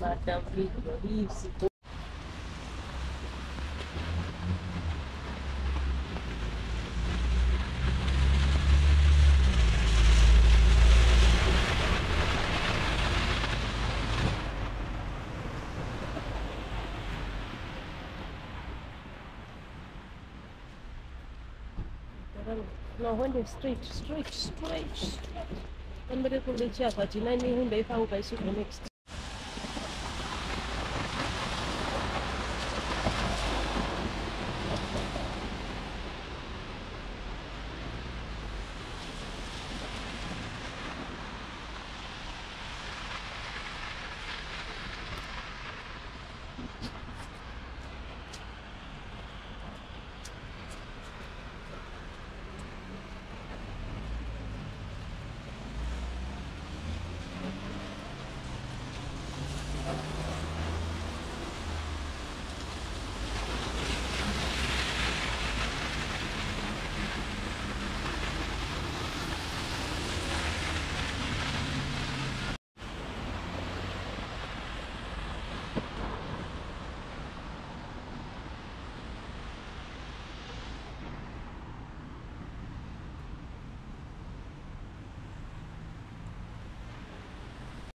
Madam video hii siku No, wende straight, straight, straight. Tambere kule chapa, tinani hunde ifa ukaisuka next.